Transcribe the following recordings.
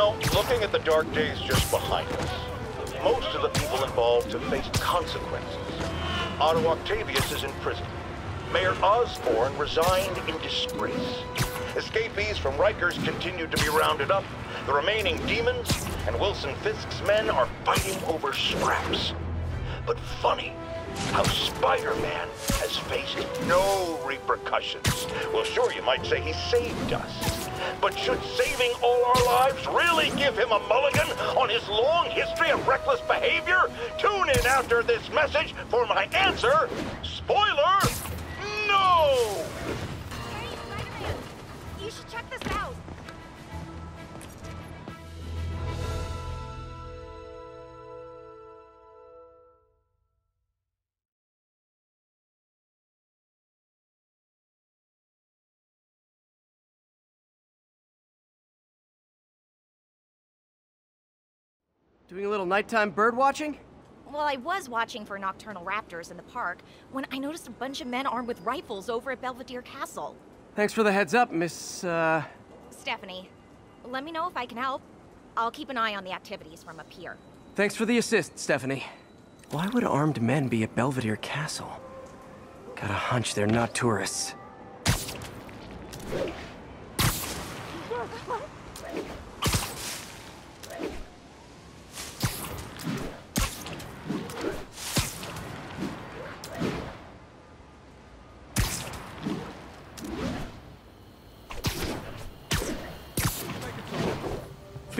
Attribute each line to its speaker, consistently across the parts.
Speaker 1: Know, looking at the dark days just behind us, most of the people involved have faced consequences. Otto Octavius is in prison. Mayor Osborn resigned in disgrace. Escapees from Rikers continue to be rounded up. The remaining demons and Wilson Fisk's men are fighting over scraps. But funny how Spider-Man has faced no repercussions. Well, sure, you might say he saved us. But should saving all our lives really give him a mulligan on his long history of reckless behavior? Tune in after this message for my answer. Spoiler, no!
Speaker 2: You should check this out!
Speaker 3: Doing a little nighttime bird watching?
Speaker 2: Well, I was watching for nocturnal raptors in the park when I noticed a bunch of men armed with rifles over at Belvedere Castle.
Speaker 3: Thanks for the heads up, Miss, uh...
Speaker 2: Stephanie, let me know if I can help. I'll keep an eye on the activities from up here.
Speaker 3: Thanks for the assist, Stephanie. Why would armed men be at Belvedere Castle? Got a hunch they're not tourists.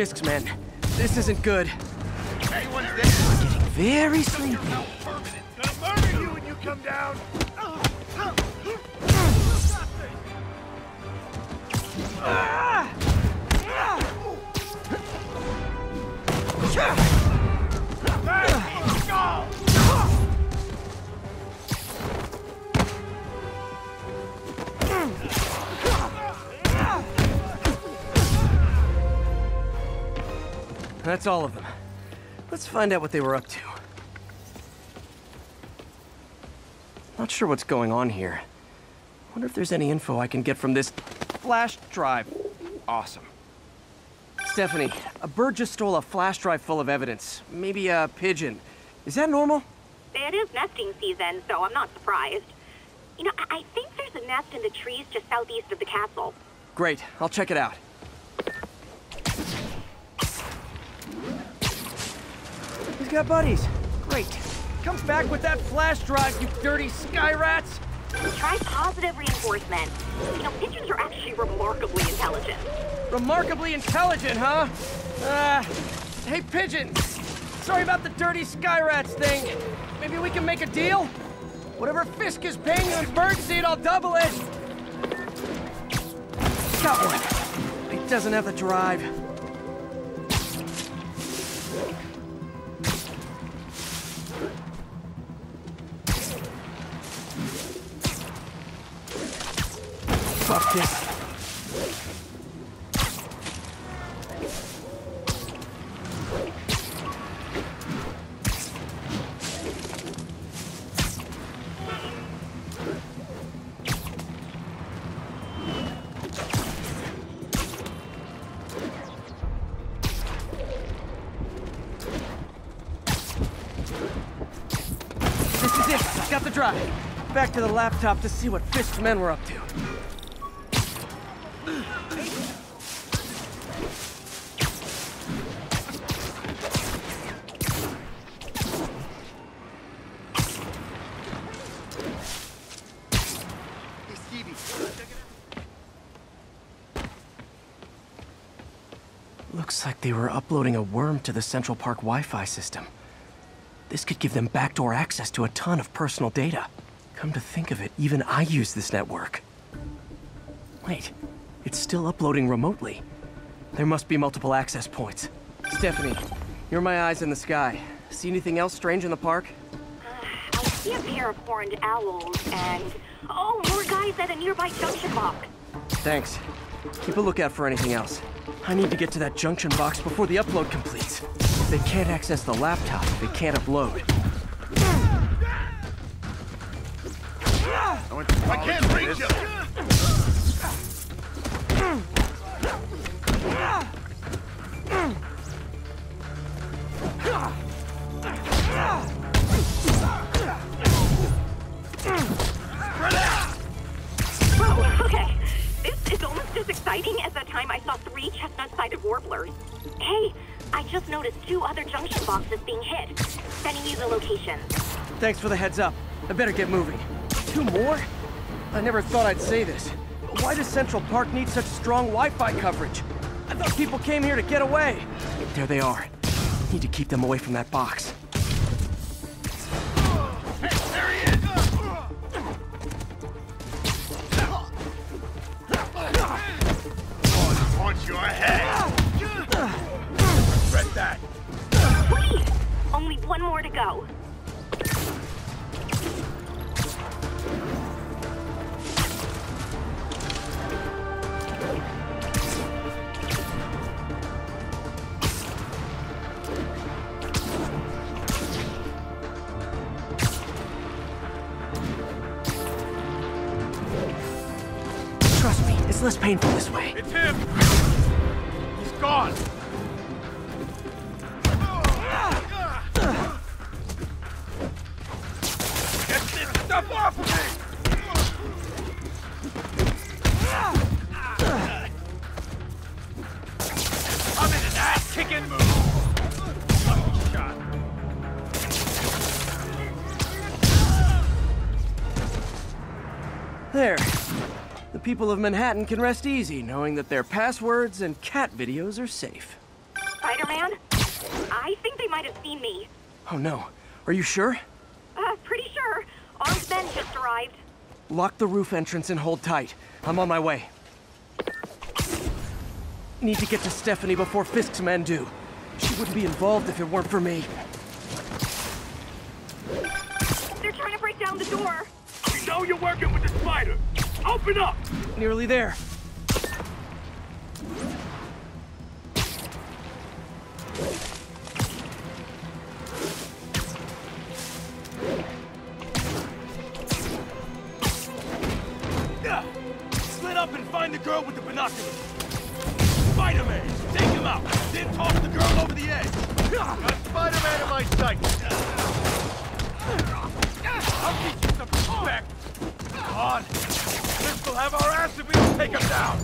Speaker 3: Fisk's men, this isn't good.
Speaker 4: Anyone's there?
Speaker 3: Getting very sleepy.
Speaker 4: Gonna murder you when you come down! Ah! Ah!
Speaker 3: Hey, That's all of them. Let's find out what they were up to. Not sure what's going on here. Wonder if there's any info I can get from this flash drive. Awesome. Stephanie, a bird just stole a flash drive full of evidence. Maybe a pigeon. Is that normal?
Speaker 5: It is nesting season, so I'm not surprised. You know, I, I think there's a nest in the trees just southeast of the castle.
Speaker 3: Great, I'll check it out. He's got buddies. Great. Comes back with that flash drive, you dirty sky rats!
Speaker 5: Try positive reinforcement. You know, pigeons are actually remarkably intelligent.
Speaker 3: Remarkably intelligent, huh? Uh, hey, Pigeon. Sorry about the dirty sky rats thing. Maybe we can make a deal? Whatever Fisk is paying you in birdseed, I'll double it. Got one. He doesn't have the drive. Drive. Back to the laptop to see what Fisk's men were up to. Looks like they were uploading a worm to the Central Park Wi-Fi system. This could give them backdoor access to a ton of personal data. Come to think of it, even I use this network. Wait, it's still uploading remotely. There must be multiple access points. Stephanie, you're my eyes in the sky. See anything else strange in the park?
Speaker 5: I see a pair of horned owls and... Oh, more guys at a nearby junction box.
Speaker 3: Thanks. Keep a lookout for anything else. I need to get to that junction box before the upload completes. They can't access the laptop. They can't upload.
Speaker 4: I,
Speaker 1: I can't reach you!
Speaker 4: Okay, this
Speaker 1: is almost as exciting as the time I saw
Speaker 5: three chestnut-sided warblers. Hey, just noticed two other junction boxes being hit. Sending you the location.
Speaker 3: Thanks for the heads up. I better get moving. Two more? I never thought I'd say this. Why does Central Park need such strong Wi-Fi coverage? I thought people came here to get away. There they are. Need to keep them away from that box. It's less painful this way.
Speaker 4: It's him! He's gone! Get this stuff off
Speaker 3: people of Manhattan can rest easy knowing that their passwords and cat videos are safe.
Speaker 5: Spider-Man? I think they might have seen me.
Speaker 3: Oh no. Are you sure?
Speaker 5: Uh, pretty sure. Armed men just arrived.
Speaker 3: Lock the roof entrance and hold tight. I'm on my way. Need to get to Stephanie before Fisk's men do. She wouldn't be involved if it weren't for me.
Speaker 5: They're trying to break down the door.
Speaker 4: We know you're working with the spider! Open up!
Speaker 3: Nearly there.
Speaker 4: Yeah. Split up and find the girl with the binoculars. Spider-Man, take him out, then toss the girl over the edge. Got Spider-Man in my sights. I'll on. This will have our ass if we don't take him down.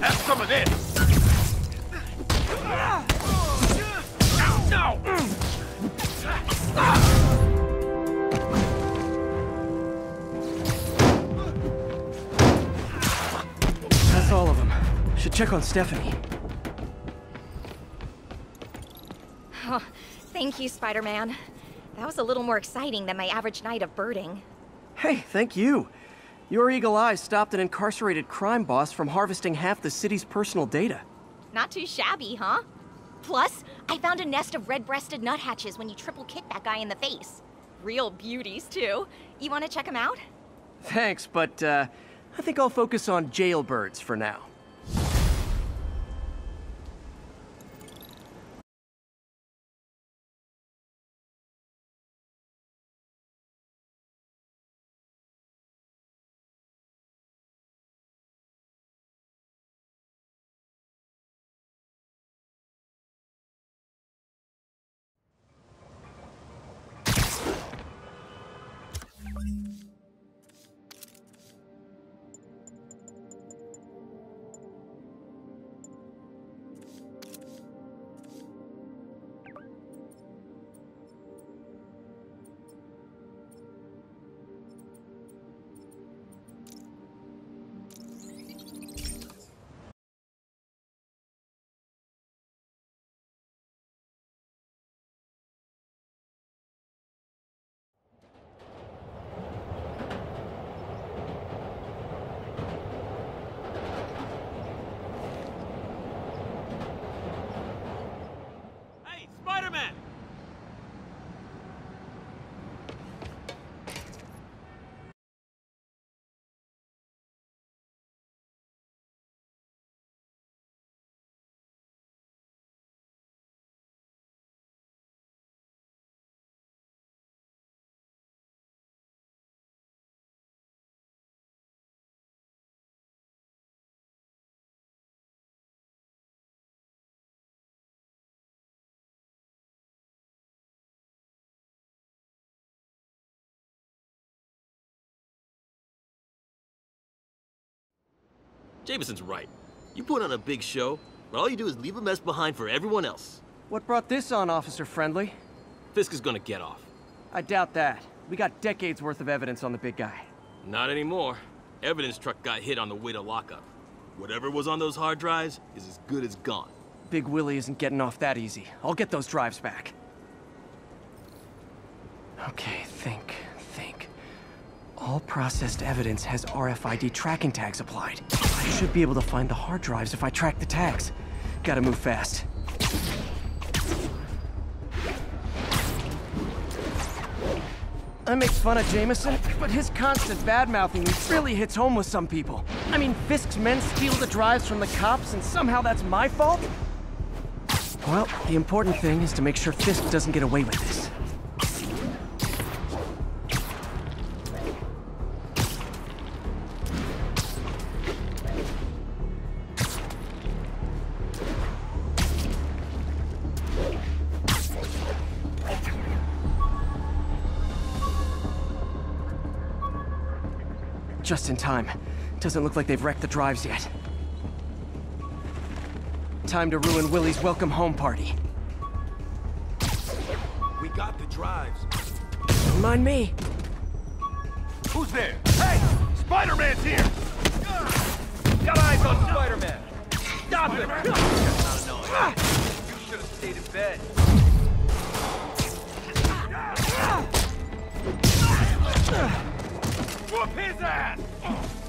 Speaker 4: Have some of this. No!
Speaker 3: That's all of them. Should check on Stephanie.
Speaker 2: Thank you, Spider-Man. That was a little more exciting than my average night of birding.
Speaker 3: Hey, thank you. Your eagle eyes stopped an incarcerated crime boss from harvesting half the city's personal data.
Speaker 2: Not too shabby, huh? Plus, I found a nest of red-breasted nuthatches when you triple kicked that guy in the face. Real beauties, too. You want to check them out?
Speaker 3: Thanks, but uh, I think I'll focus on jailbirds for now.
Speaker 6: Jameson's right. You put on a big show, but all you do is leave a mess behind for everyone else.
Speaker 3: What brought this on, Officer Friendly?
Speaker 6: Fisk is gonna get off.
Speaker 3: I doubt that. We got decades worth of evidence on the big guy.
Speaker 6: Not anymore. Evidence truck got hit on the way to lockup. Whatever was on those hard drives is as good as gone.
Speaker 3: Big Willie isn't getting off that easy. I'll get those drives back. Okay, think, think. All processed evidence has RFID tracking tags applied. I should be able to find the hard drives if I track the tags. Gotta move fast. I make fun of Jameson, but his constant bad-mouthing really hits home with some people. I mean, Fisk's men steal the drives from the cops, and somehow that's my fault? Well, the important thing is to make sure Fisk doesn't get away with this. Just in time. Doesn't look like they've wrecked the drives yet. Time to ruin Willie's welcome home party.
Speaker 4: We got the drives.
Speaker 3: Don't mind me.
Speaker 4: Who's there? Hey! Spider-Man's here! Got eyes on Spider-Man! Stop him! You should have stayed in bed. Whoop his ass! From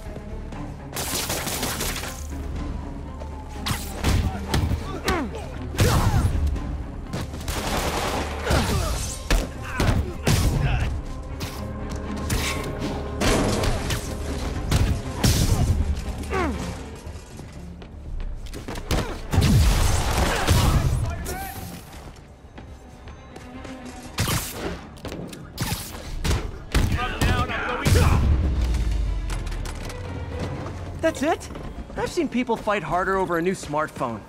Speaker 3: it? I've seen people fight harder over a new smartphone.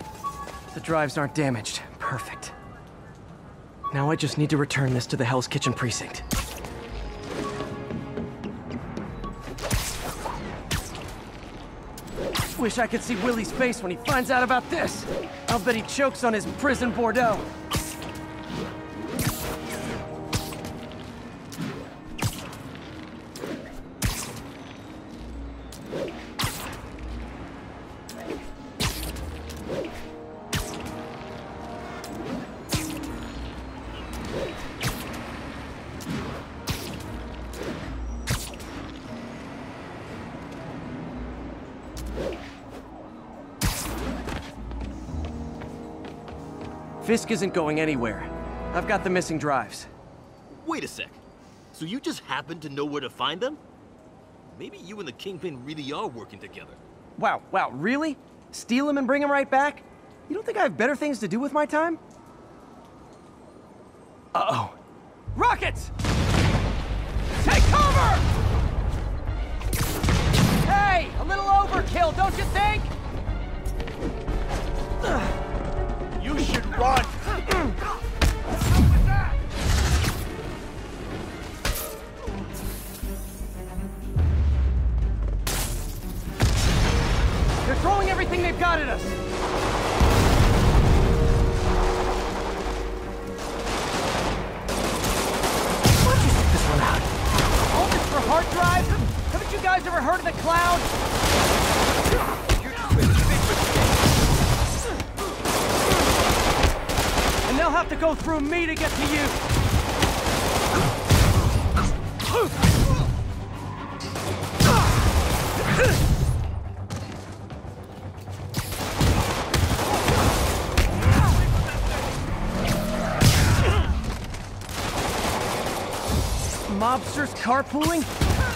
Speaker 3: The drives aren't damaged. Perfect. Now I just need to return this to the Hell's Kitchen precinct. Wish I could see Willie's face when he finds out about this. I'll bet he chokes on his prison Bordeaux. Fisk isn't going anywhere. I've got the missing drives.
Speaker 6: Wait a sec. So you just happen to know where to find them? Maybe you and the Kingpin really are working together.
Speaker 3: Wow, wow, really? Steal them and bring them right back? You don't think I have better things to do with my time? Uh-oh. Rockets! A little overkill, don't you think?
Speaker 4: You should run!
Speaker 3: They're throwing everything they've got at us. Why don't you check this one out? All this for hard drives? Haven't you guys ever heard of the cloud? They'll have to go through me to get to you. Mobsters carpooling?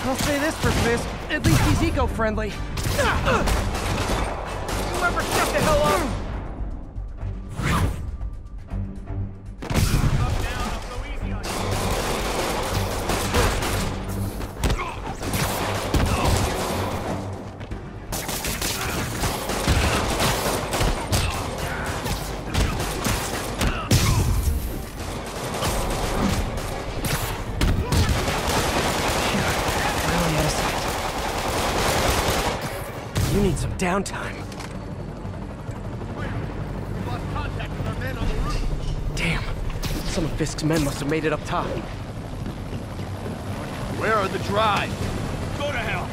Speaker 3: I'll say this for Fisk. At least he's eco-friendly. Whoever shut the hell up! Some men must have made it up top.
Speaker 4: Where are the drives? Go to hell.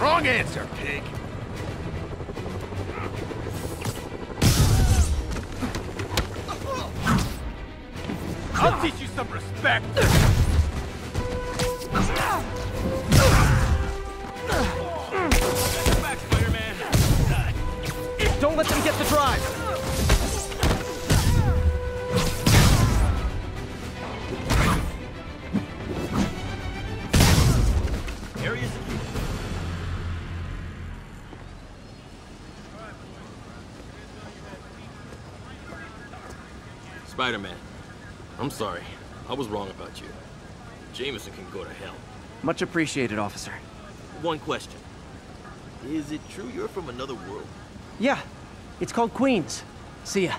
Speaker 4: Wrong answer, pig. I'll teach you some respect. Spider-Man,
Speaker 6: I'm sorry. I was wrong about you. Jameson can go to hell.
Speaker 3: Much appreciated, officer.
Speaker 6: One question. Is it true you're from another world?
Speaker 3: Yeah, it's called Queens. See ya.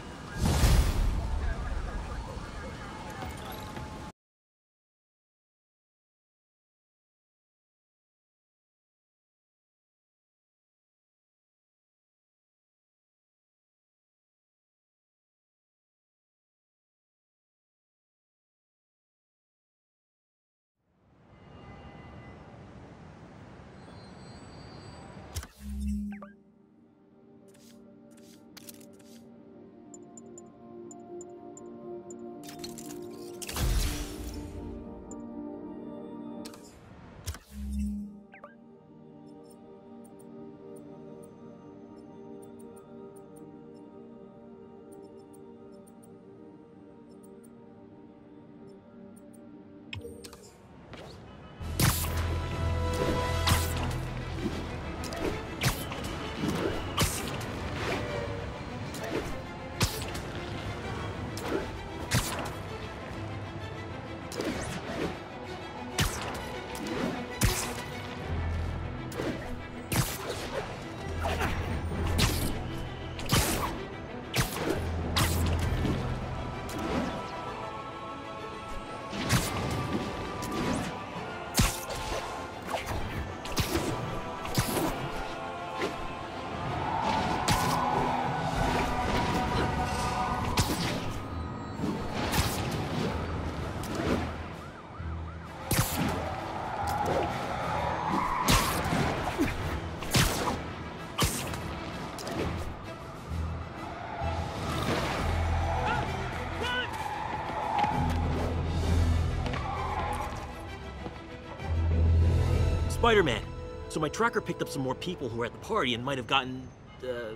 Speaker 6: Spider-Man. So my tracker picked up some more people who were at the party and might have gotten, uh,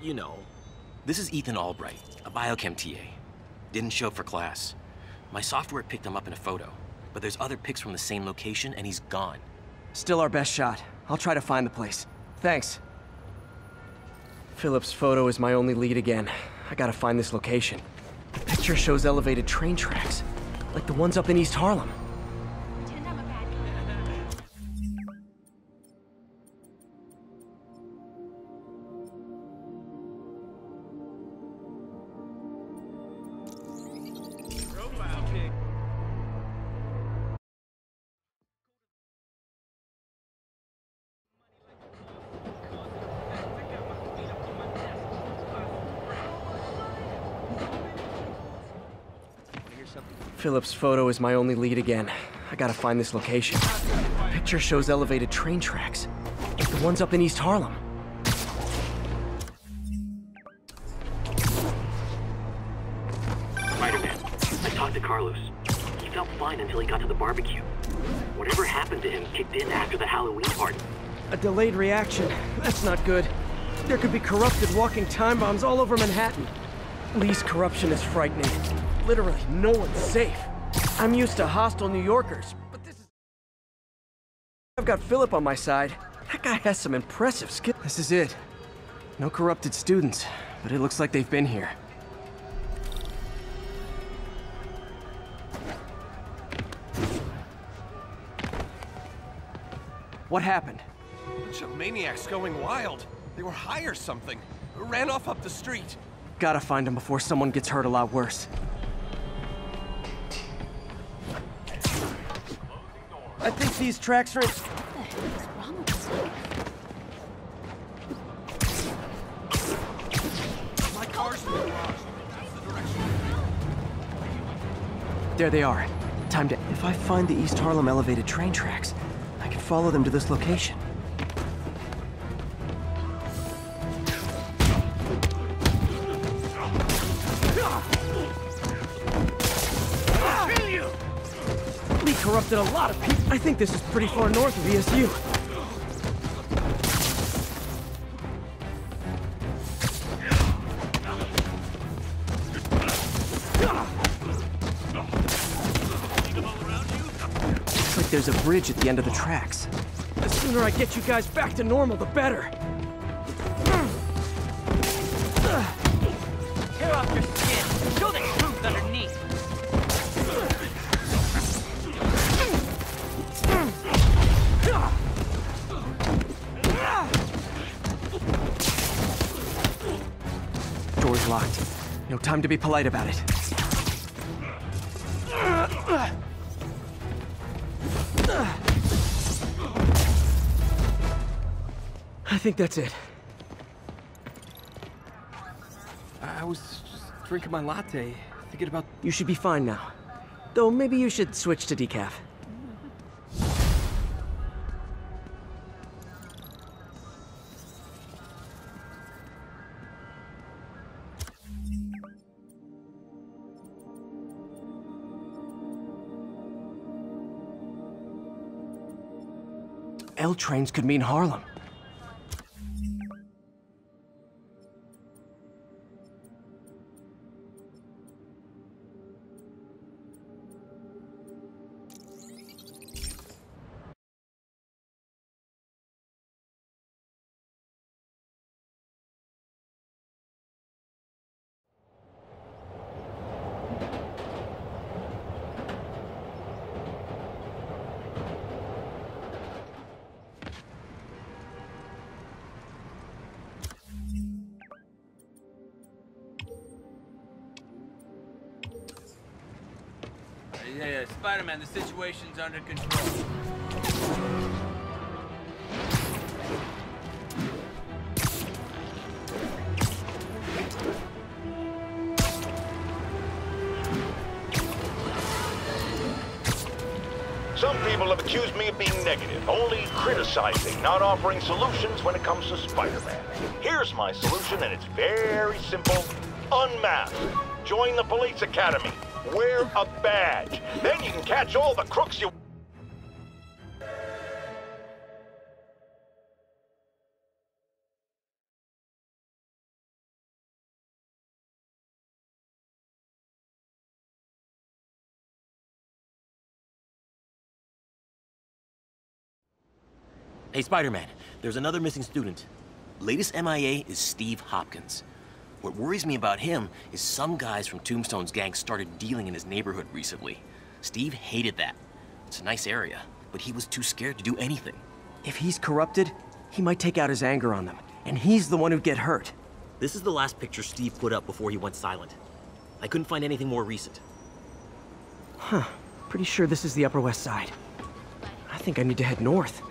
Speaker 6: you know.
Speaker 7: This is Ethan Albright, a biochem TA. Didn't show up for class. My software picked him up in a photo, but there's other pics from the same location and he's gone.
Speaker 3: Still our best shot. I'll try to find the place. Thanks. Philip's photo is my only lead again. I gotta find this location. The picture shows elevated train tracks, like the ones up in East Harlem. Philip's photo is my only lead again. I gotta find this location. The picture shows elevated train tracks, like the ones up in East Harlem.
Speaker 8: Spider-Man, I talked to Carlos. He felt fine until he got to the barbecue. Whatever happened to him kicked in after the Halloween party.
Speaker 3: A delayed reaction. That's not good. There could be corrupted walking time bombs all over Manhattan. Li's corruption is frightening. Literally, no one's safe. I'm used to hostile New Yorkers, but this is... I've got Philip on my side. That guy has some impressive skills. This is it. No corrupted students, but it looks like they've been here. What happened?
Speaker 9: A Bunch of maniacs going wild. They were high or something. Ran off up the street.
Speaker 3: Gotta find them before someone gets hurt a lot worse. I think these tracks are... There they are. Time to...
Speaker 10: If I find the East Harlem elevated train tracks, I can follow them to this location.
Speaker 3: Corrupted a lot of people. I think this is pretty far north of ESU. Looks like there's a bridge at the end of the tracks. The sooner I get you guys back to normal, the better. Time to be polite about it. I think that's it.
Speaker 10: I was just drinking my latte, thinking about...
Speaker 3: You should be fine now. Though maybe you should switch to decaf. L trains could mean Harlem.
Speaker 11: The situation's under control.
Speaker 1: Some people have accused me of being negative, only criticizing, not offering solutions when it comes to Spider-Man. Here's my solution, and it's very simple. Unmask. Join the police academy. Wear a badge. Then you can catch all the crooks you...
Speaker 7: Hey, Spider-Man, there's another missing student. Latest MIA is Steve Hopkins. What worries me about him is some guys from Tombstone's gang started dealing in his neighborhood recently. Steve hated that. It's a nice area, but he was too scared to do anything.
Speaker 3: If he's corrupted, he might take out his anger on them, and he's the one who'd get hurt.
Speaker 7: This is the last picture Steve put up before he went silent. I couldn't find anything more recent.
Speaker 3: Huh. Pretty sure this is the Upper West Side. I think I need to head north.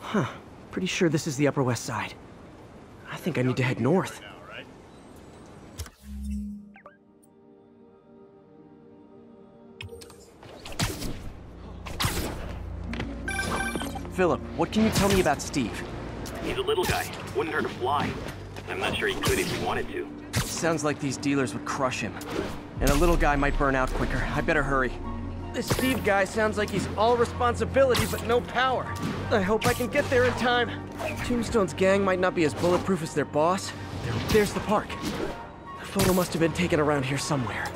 Speaker 3: Huh. Pretty sure this is the Upper West Side. I think I need to head north. Philip, what can you tell me about Steve?
Speaker 8: He's a little guy. Wouldn't hurt to fly. I'm not sure he could if he wanted to.
Speaker 3: Sounds like these dealers would crush him. And a little guy might burn out quicker. I better hurry. This Steve guy sounds like he's all responsibility but no power. I hope I can get there in time. Tombstone's gang might not be as bulletproof as their boss. There's the park. The photo must have been taken around here somewhere.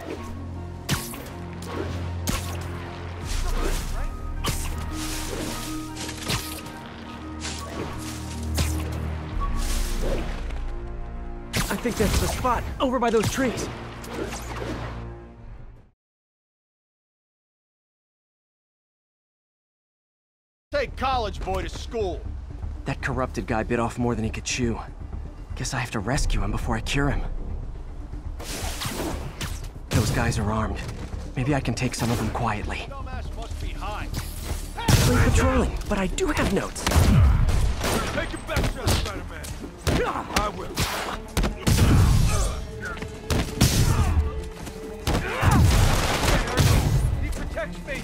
Speaker 3: Think that's the spot, over by those trees.
Speaker 4: Take college boy to school.
Speaker 3: That corrupted guy bit off more than he could chew. Guess I have to rescue him before I cure him. Those guys are armed. Maybe I can take some of them quietly.
Speaker 4: Dumbass must be high.
Speaker 3: Free patrolling, but I do have notes.
Speaker 4: Take your back shot, Spider-Man. I will. He protects me.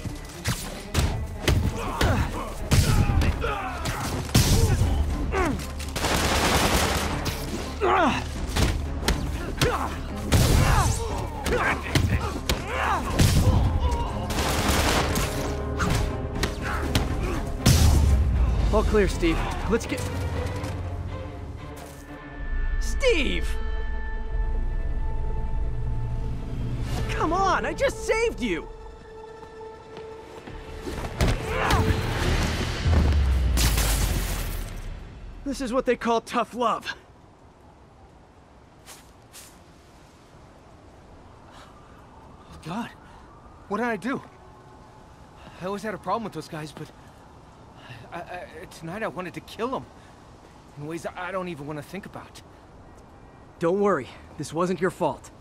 Speaker 3: All clear, Steve. Let's get... Steve! Come on, I just saved you! This is what they call tough love.
Speaker 4: God, what did I do? I always had a problem with those guys, but I, I, tonight I wanted to kill them in ways I don't even want to think about.
Speaker 3: Don't worry, this wasn't your fault.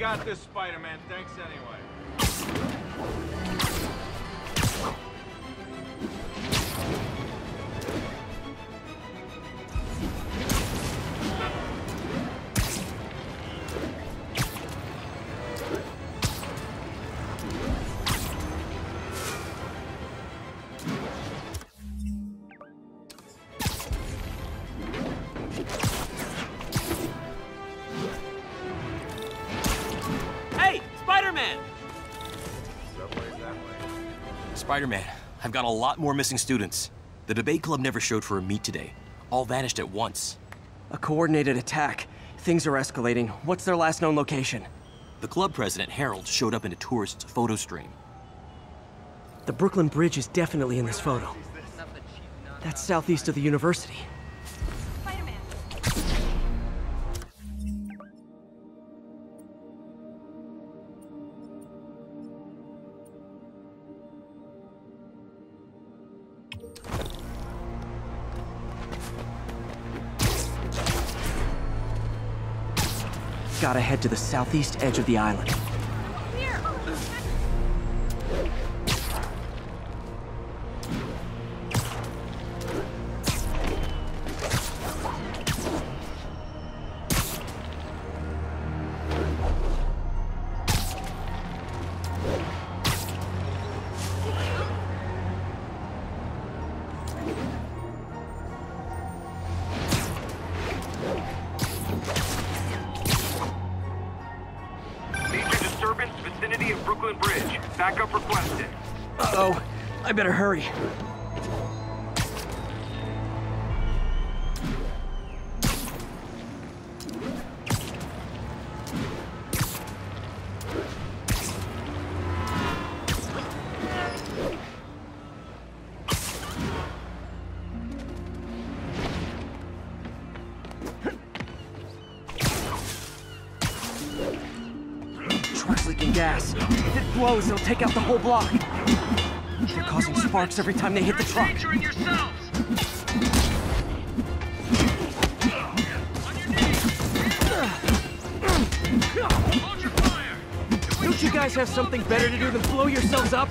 Speaker 4: Got this, Spider-Man. Thanks anyway.
Speaker 11: Spider-Man,
Speaker 7: I've got a lot more missing students. The debate club never showed for a meet today. All vanished at once.
Speaker 3: A coordinated attack. Things are escalating. What's their last known location?
Speaker 7: The club president, Harold, showed up in a tourist's photo stream.
Speaker 3: The Brooklyn Bridge is definitely in this photo. That's southeast of the university. Gotta head to the southeast edge of the island. Blows, it'll take out the whole block. They're causing sparks every time they hit the truck. Don't you guys have something better to do than blow yourselves up?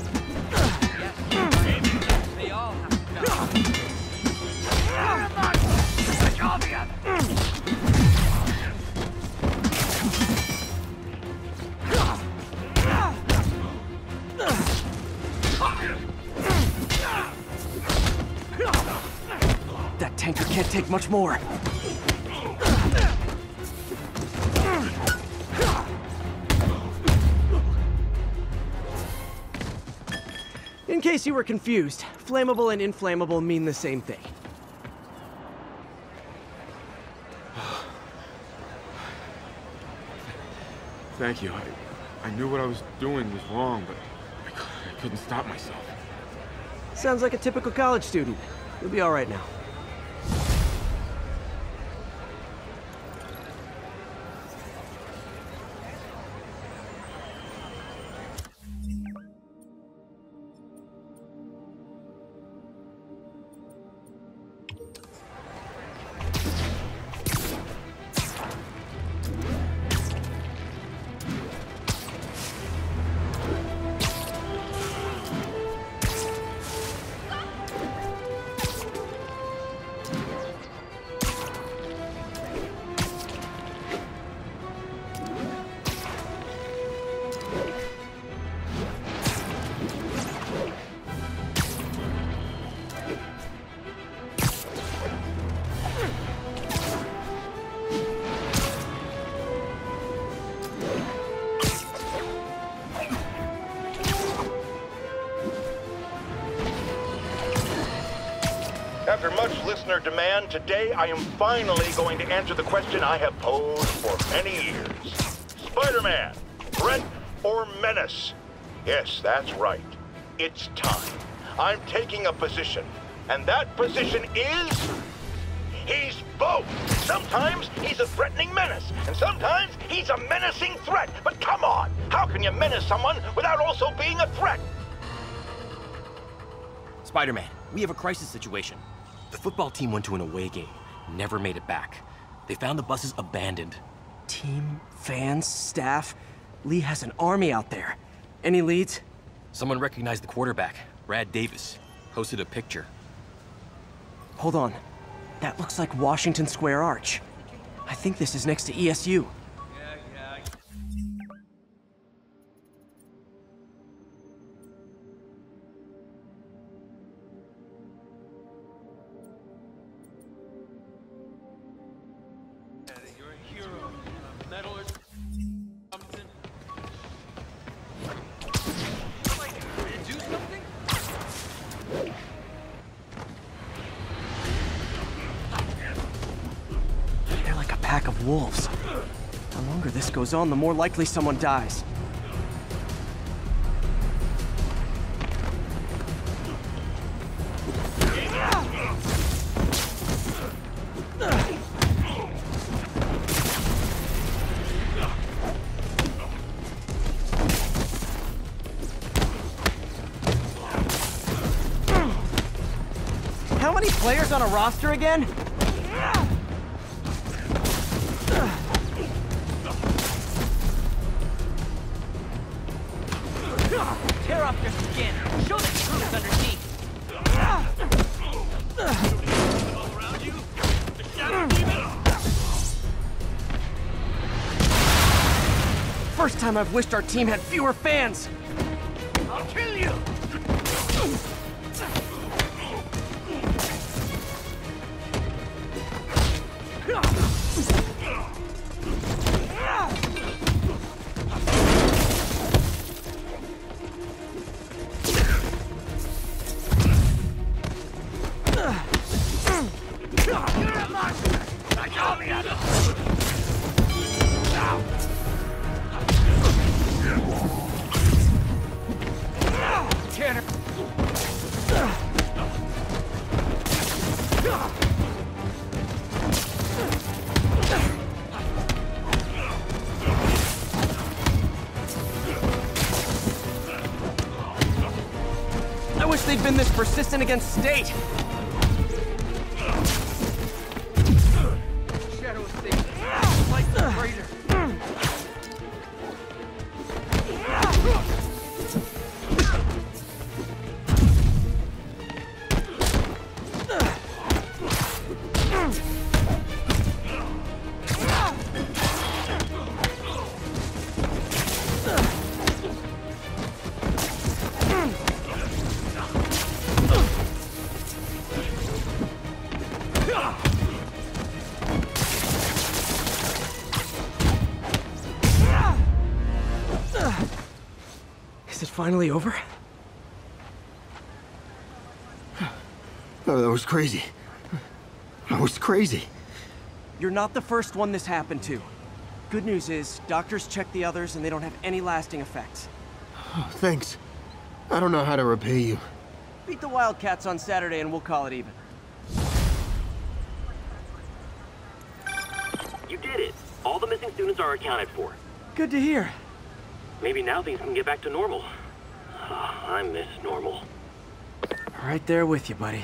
Speaker 3: Take much more. In case you were confused, flammable and inflammable mean the same thing.
Speaker 12: Thank you. I, I knew what I was doing was wrong, but I, I couldn't stop myself.
Speaker 3: Sounds like a typical college student. You'll be all right now.
Speaker 1: After much listener demand, today I am finally going to answer the question I have posed for many years. Spider-Man, threat or menace? Yes, that's right. It's time. I'm taking a position, and that position is... He's both. Sometimes he's a threatening menace, and sometimes he's a menacing threat. But come on, how can you menace someone without also being a threat?
Speaker 7: Spider-Man, we have a crisis situation. The football team went to an away game, never made it back. They found the buses abandoned.
Speaker 3: Team, fans, staff. Li has an army out there. Any leads?
Speaker 7: Someone recognized the quarterback, Brad Davis. Posted a picture.
Speaker 3: Hold on. That looks like Washington Square Arch. I think this is next to ESU. Wolves. The longer this goes on, the more likely someone dies. How many players on a roster again? Time I've wished our team had fewer fans. Persistent against state. Finally over?
Speaker 13: Oh, that was crazy. That was crazy.
Speaker 3: You're not the first one this happened to. Good news is, doctors checked the others and they don't have any lasting effects.
Speaker 13: Oh, thanks. I don't know how to repay you.
Speaker 3: Beat the Wildcats on Saturday and we'll call it even.
Speaker 8: You did it. All the missing students are accounted for.
Speaker 3: Good to hear.
Speaker 8: Maybe now things can get back to normal. Uh, I miss normal.
Speaker 3: Right there with you, buddy.